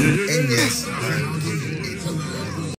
yes.